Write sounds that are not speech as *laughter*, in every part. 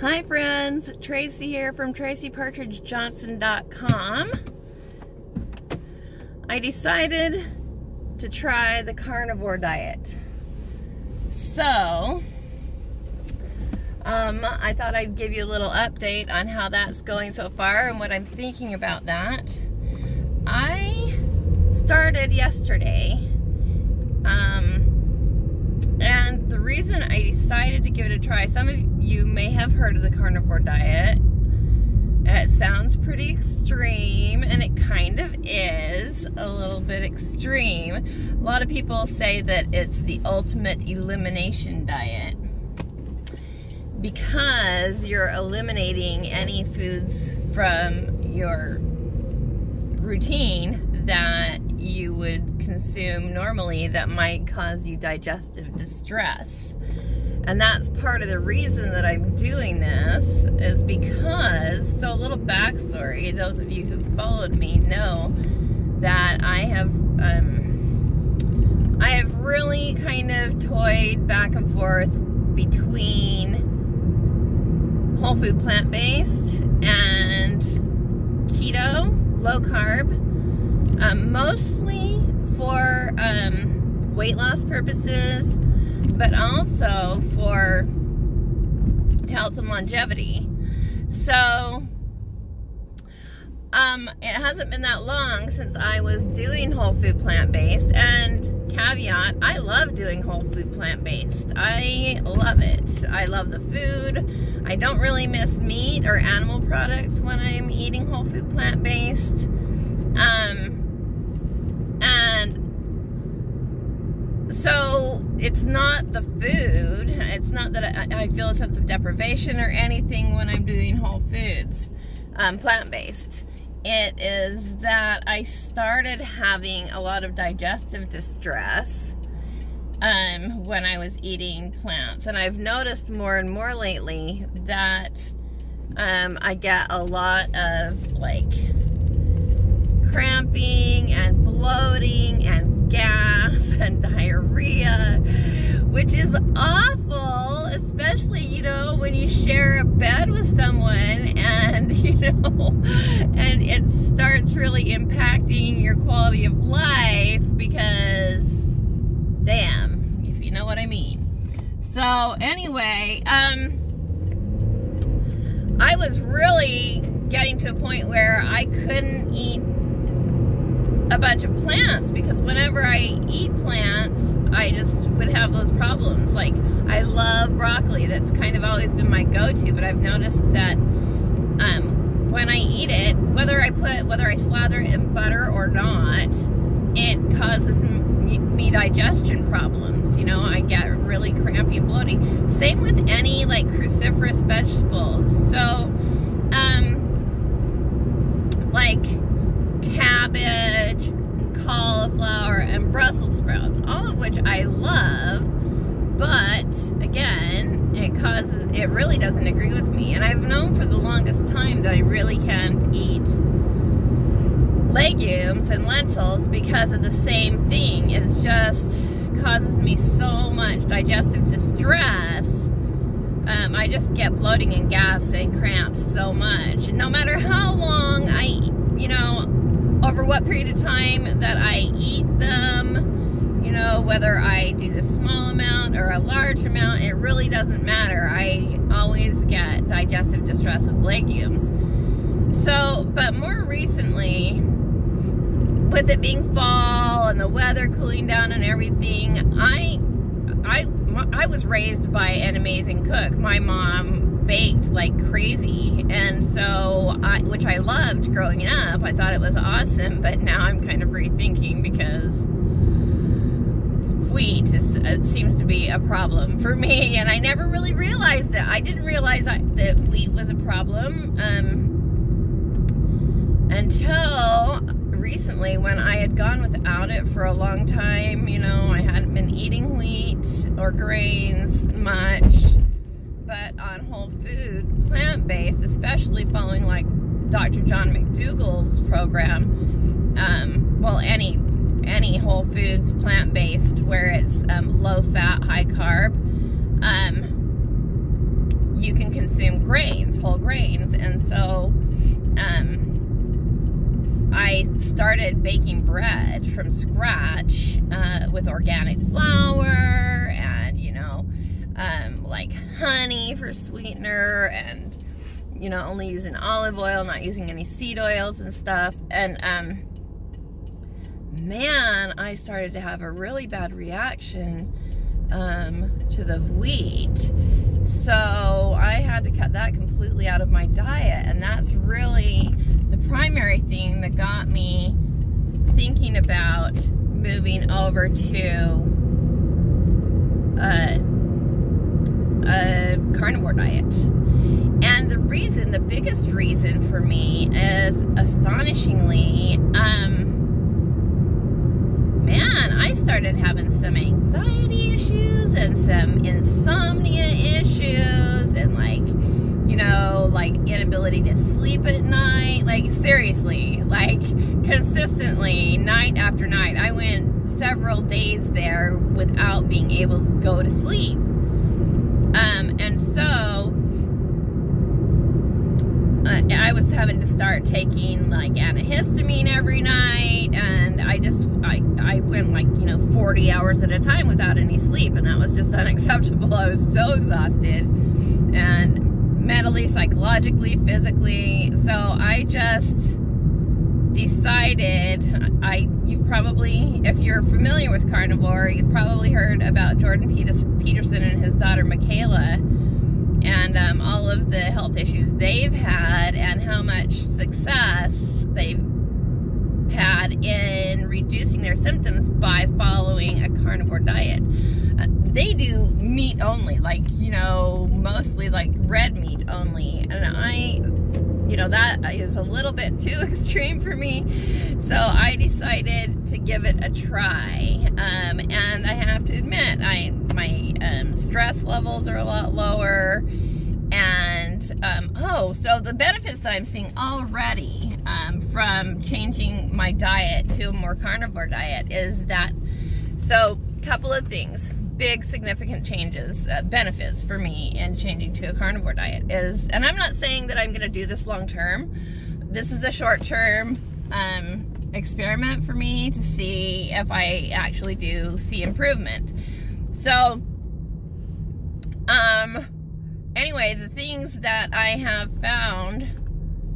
Hi friends, Tracy here from TracyPartridgeJohnson.com. I decided to try the carnivore diet. So, um, I thought I'd give you a little update on how that's going so far and what I'm thinking about that. I started yesterday. Um, and the reason I decided to give it a try, some of you may have heard of the carnivore diet. It sounds pretty extreme, and it kind of is a little bit extreme. A lot of people say that it's the ultimate elimination diet because you're eliminating any foods from your routine that you would consume normally that might cause you digestive distress. And that's part of the reason that I'm doing this is because, so a little backstory, those of you who followed me know that I have, um, I have really kind of toyed back and forth between whole food plant-based and keto, low carb, um, mostly for um, weight loss purposes, but also for health and longevity. So, um, it hasn't been that long since I was doing whole food plant-based, and caveat, I love doing whole food plant-based. I love it. I love the food. I don't really miss meat or animal products when I'm eating whole food plant-based. Um, and so it's not the food. It's not that I, I, feel a sense of deprivation or anything when I'm doing whole foods, um, plant-based. It is that I started having a lot of digestive distress um, when I was eating plants. And I've noticed more and more lately that um, I get a lot of like cramping and bloating and gas *laughs* and diarrhea, which is awful, especially, you know, when you share a bed with someone and, *laughs* you know, and it starts really impacting your quality of life because, damn, if you know what I mean. So, anyway, um, I was really getting to a point where I couldn't eat a bunch of plants because whenever I eat plants, I just would have those problems. Like, I love broccoli. That's kind of always been my go-to, but I've noticed that um, when I eat it, whether I put, whether I slather it in butter or not, it causes me digestion problems. You know, I get really crampy and bloating. Same with any, like, cruciferous vegetables. So, um, like, cabbage, cauliflower, and Brussels sprouts, all of which I love, but again, it causes, it really doesn't agree with me. And I've known for the longest time that I really can't eat legumes and lentils because of the same thing. It just causes me so much digestive distress. Um, I just get bloating and gas and cramps so much. No matter how long I, you know, over what period of time that I eat them, you know, whether I do a small amount or a large amount, it really doesn't matter. I always get digestive distress with legumes. So, but more recently, with it being fall and the weather cooling down and everything, I, I, I was raised by an amazing cook. My mom baked like crazy. And so I, which I loved growing up. I thought it was awesome but now I'm kind of rethinking because wheat is, it seems to be a problem for me. *laughs* And I never really realized it. I didn't realize I, that wheat was a problem um, until recently when I had gone without it for a long time. You know I hadn't been eating wheat or grains much but on whole food, plant-based, especially following like Dr. John McDougall's program, um, well, any any whole foods plant-based where it's um, low fat, high carb, um, you can consume grains, whole grains. And so um, I started baking bread from scratch uh, with organic flour and, you know, um, like honey for sweetener and, you know, only using olive oil, not using any seed oils and stuff. And, um, man, I started to have a really bad reaction um, to the wheat. So I had to cut that completely out of my diet. And that's really the primary thing that got me thinking about moving over to a, a carnivore diet. And the reason, the biggest reason for me is astonishingly, um, man, I started having some anxiety issues and some insomnia issues and like, you know, like inability to sleep at night. Like seriously, like consistently, night after night. I went several days there without being able to go to sleep. So I was having to start taking like antihistamine every night and I just I, I went like you know 40 hours at a time without any sleep and that was just *laughs* unacceptable. I was so exhausted and mentally psychologically physically. So I just decided I you've probably if you're familiar with carnivore you've probably heard about Jordan Peterson and his daughter Mikhaila and um, all of the health issues they've had and how much success they've had in reducing their symptoms by following a carnivore diet. Uh, they do meat only, like, you know, mostly like red meat only. And I, you know, that is a little bit too *laughs* extreme for me. So I decided to give it a try. Um, and I have to admit, I my um, stress levels are a lot lower. And, um, oh, so the benefits that I'm seeing already um, from changing my diet to a more carnivore diet is that, so, couple of things big significant changes, uh, benefits for me in changing to a carnivore diet is, and I'm not saying that I'm going to do this long term. This is a short term um, experiment for me to see if I actually do see improvement. So, um, anyway, the things that I have found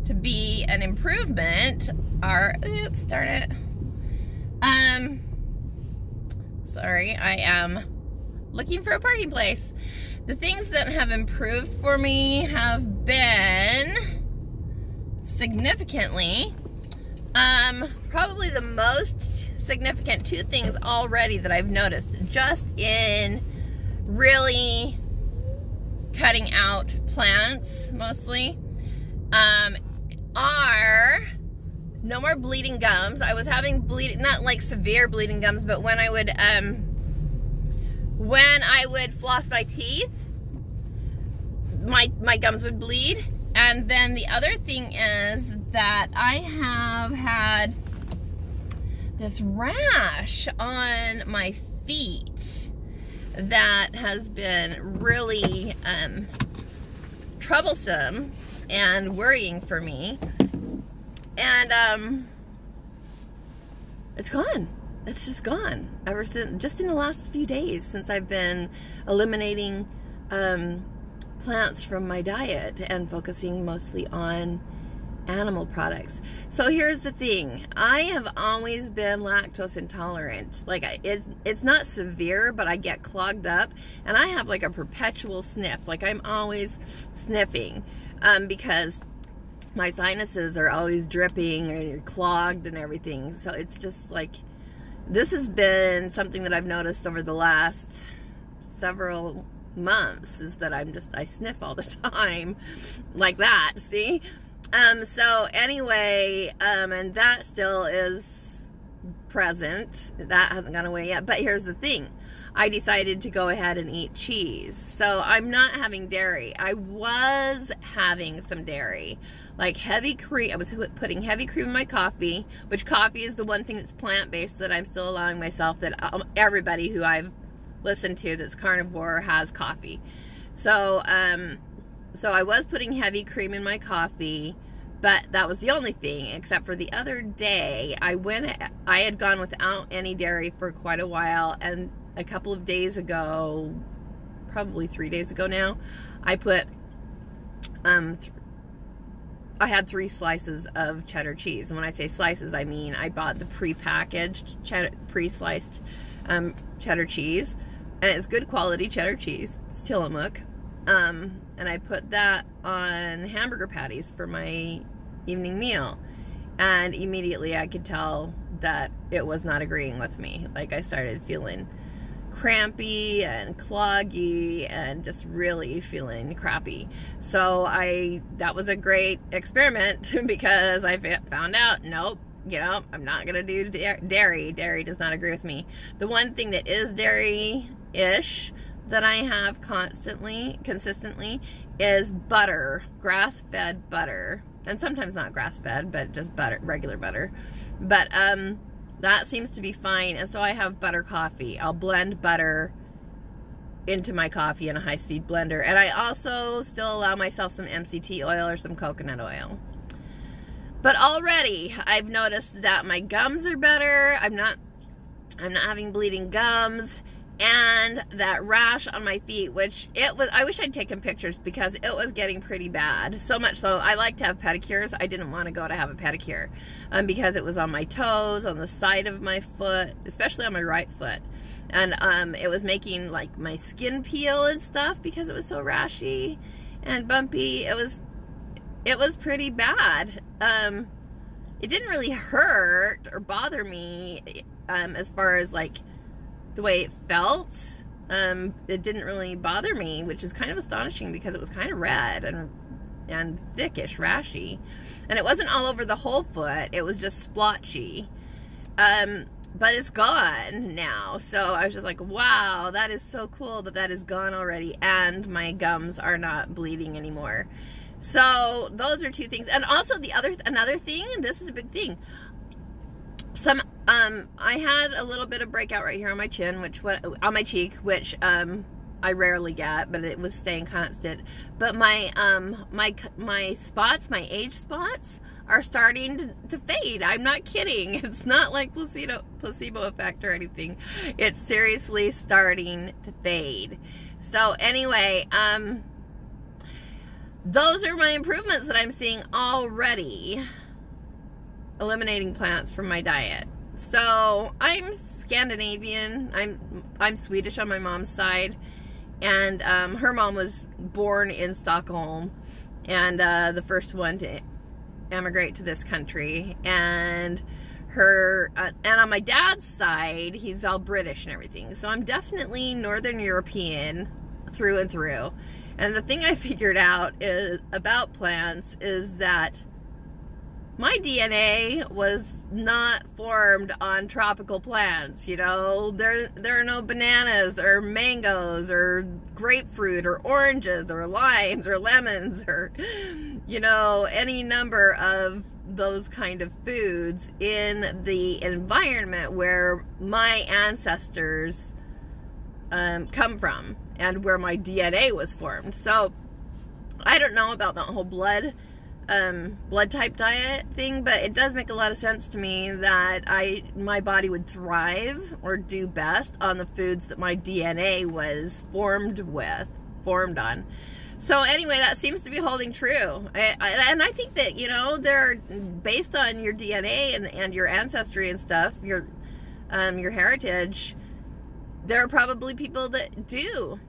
to be an improvement are, oops, darn it. Um, sorry, I am looking for a parking place. The things that have improved for me have been significantly, um, probably the most significant two things already that I've noticed just in really cutting out plants mostly um, are no more bleeding gums. I was having bleeding, not like severe bleeding gums, but when I would, um, when I would floss my teeth, my, my gums would bleed. And then the other thing is that I have had this rash on my feet that has been really um, troublesome and worrying for me. And um, it's gone. It's just gone ever since, just in the last few days since I've been eliminating um, plants from my diet and focusing mostly on animal products. So here's the thing. I have always been lactose intolerant. Like I, it's, it's not severe, but I get clogged up and I have like a perpetual sniff. Like I'm always sniffing um, because my sinuses are always dripping and you're clogged and everything. So it's just like, this has been something that I've noticed over the last several months is that I'm just, I sniff all the *laughs* time like that, see? Um, so anyway, um, and that still is present. That hasn't gone away yet. But here's the thing. I decided to go ahead and eat cheese. So I'm not having dairy. I was having some dairy. Like heavy cream. I was putting heavy cream in my coffee, which coffee is the one thing that's plant-based that I'm still allowing myself that um, everybody who I've listened to that's carnivore has coffee. So, um, so I was putting heavy cream in my coffee, but that was the only thing, except for the other day, I went, I had gone without any dairy for quite a while, and a couple of days ago, probably three days ago now, I put, um, I had three slices of cheddar cheese. And when I say slices, I mean I bought the pre-packaged pre-sliced um, cheddar cheese. And it's good quality cheddar cheese. It's Tillamook. Um, and I put that on hamburger patties for my evening meal. And immediately I could tell that it was not agreeing with me. Like I started feeling crampy and cloggy and just really feeling crappy. So I that was a great experiment *laughs* because I found out nope, you know, I'm not going to do dairy. Dairy does not agree with me. The one thing that is dairy-ish that I have constantly, consistently is butter, grass-fed butter. And sometimes not grass-fed, but just butter, regular butter. But um that seems to be fine. And so I have butter coffee. I'll blend butter into my coffee in a high-speed blender. And I also still allow myself some MCT oil or some coconut oil. But already I've noticed that my gums are better. I'm not I'm not having bleeding gums and that rash on my feet which it was I wish I'd taken pictures because it was getting pretty bad. So much so I like to have pedicures. I didn't want to go to have a pedicure um, because it was on my toes on the side of my foot especially on my right foot. And um, it was making like my skin peel and stuff because it was so rashy and bumpy. It was it was pretty bad. Um, it didn't really hurt or bother me um, as far as like the way it felt. Um, it didn't really bother me, which is kind of astonishing because it was kind of red and and thickish, rashy. And it wasn't all over the whole foot. It was just splotchy. Um, but it's gone now. So I was just like, wow, that is so cool that that is gone already. And my gums are not bleeding anymore. So those are two things. And also the other, another thing, this is a big thing some um I had a little bit of breakout right here on my chin which what on my cheek which um I rarely get but it was staying constant. But my um my my spots my age spots are starting to, to fade. I'm not kidding. *laughs* It's not like placebo placebo effect or anything. It's seriously starting to fade. So anyway um those are my improvements that I'm seeing already. Eliminating plants from my diet. So I'm Scandinavian. I'm I'm Swedish on my mom's side, and um, her mom was born in Stockholm, and uh, the first one to emigrate to this country. And her uh, and on my dad's side, he's all British and everything. So I'm definitely Northern European through and through. And the thing I *laughs* figured out is about plants is that my DNA was not formed on tropical plants, you know. There there are no bananas or mangoes or grapefruit or oranges or limes or lemons or you know, any number of those kind of foods in the environment where my ancestors um, come from and where my DNA was formed. So I don't know about that whole blood um, blood type diet thing, but it does make a lot of sense to me that I my body would thrive or do best on the foods that my DNA was formed with, formed on. So anyway, that seems to be holding true. I, I, and I think that, you know, they're based on your DNA and, and your ancestry and stuff, your, um, your heritage, there are probably people that do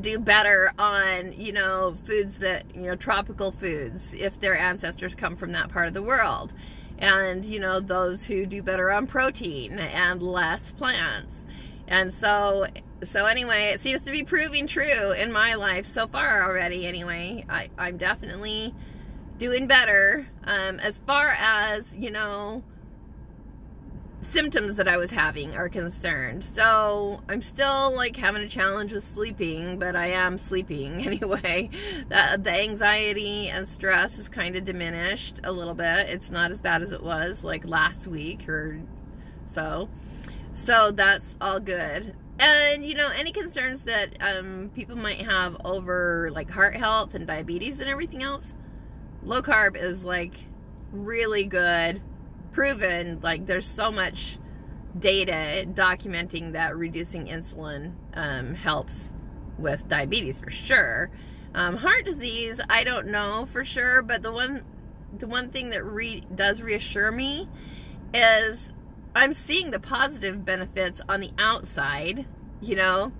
do better on, you know, foods that, you know, tropical foods if their ancestors come from that part of the world. And, you know, those who do better on protein and less plants. And so, so anyway, it seems to be proving true in my life so far already anyway. I, I'm definitely doing better um, as far as, you know, symptoms that I was having are concerned. So I'm still like having a challenge with sleeping, but I am sleeping *laughs* anyway. The, the anxiety and stress is kind of diminished a little bit. It's not as bad as it was like last week or so. So that's all good. and you know, any concerns that um, people might have over like heart health and diabetes and everything else, low carb is like really good, proven. Like there's so much data documenting that reducing insulin um, helps with diabetes for sure. Um, heart disease, I don't know for sure, but the one the one thing that re does reassure me is I'm seeing the positive benefits on the outside, you know,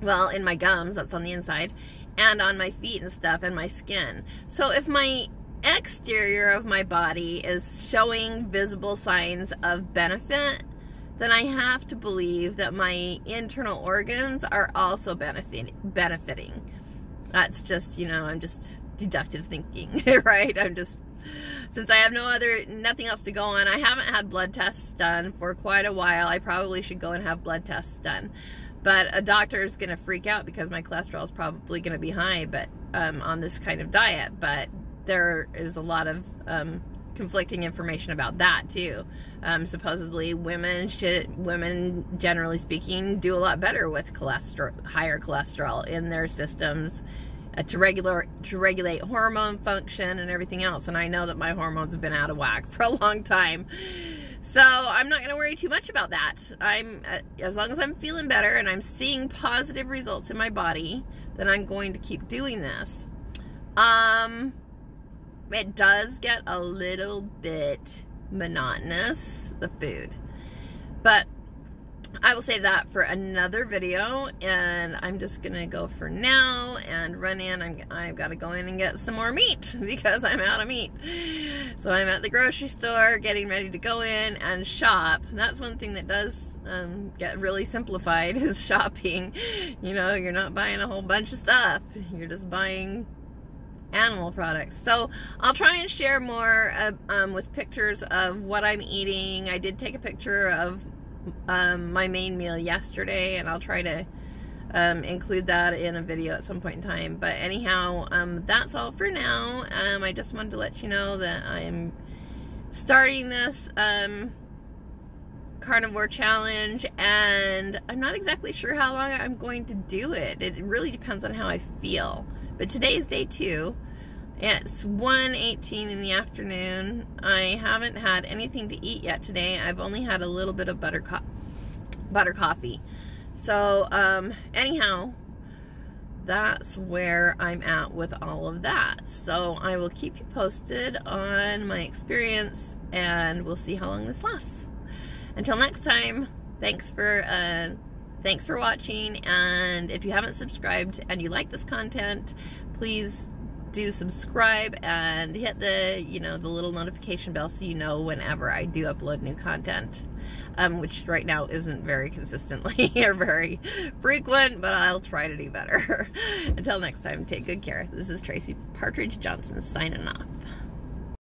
well, in my gums, that's on the inside, and on my feet and stuff, and my skin. So if my exterior of my body is showing visible signs of benefit, then I have to believe that my internal organs are also benefit, benefiting. That's just, you know, I'm just deductive thinking, *laughs* right? I'm just since I have no other, nothing else to go on, I haven't had blood tests done for quite a while. I probably should go and have blood tests done. But a doctor is going to freak out because my cholesterol is probably going to be high but um, on this kind of diet. But there is a lot of um, conflicting information about that too. Um, supposedly, women should, women generally speaking, do a lot better with cholesterol, higher cholesterol in their systems uh, to regular to regulate hormone function and everything else. And I know that my hormones have been out of whack *laughs* for a long time. So I'm not going to worry too much about that. I'm uh, as long as I'm feeling better and I'm seeing positive results in my body, then I'm going to keep doing this. Um, it does get a little bit monotonous, the food, but I will save that for another video and I'm just gonna go for now and run in. I'm, I've got to go in and get some more meat *laughs* because I'm out of meat. So I'm at the grocery store getting ready to go in and shop. That's one thing that does um, get really simplified *laughs* is shopping. You know you're not buying a whole bunch of stuff. You're just buying animal products. So I'll try and share more uh, um, with pictures of what I'm eating. I did take a picture of um, my main meal yesterday and I'll try to um, include that in a video at some point in time. But anyhow, um, that's all for now. Um, I just wanted to let you know that I'm starting this um, carnivore challenge and I'm not exactly sure how long I'm going to do it. It really depends on how I feel. But today is day two. It's 1.18 in the afternoon. I haven't had anything to eat yet today. I've only had a little bit of butter, co butter coffee. So, um, anyhow, that's where I'm at with all of that. So I will keep you posted on my experience and we'll see how long this lasts. Until next time, thanks for uh, thanks for watching and if you haven't subscribed and you like this content, please do subscribe and hit the, you know, the little notification bell so you know whenever I do upload new content. Um, which right now isn't very consistently *laughs* or very frequent, but I'll try to do better. *laughs* Until next time, take good care. This is Tracy Partridge Johnson signing off.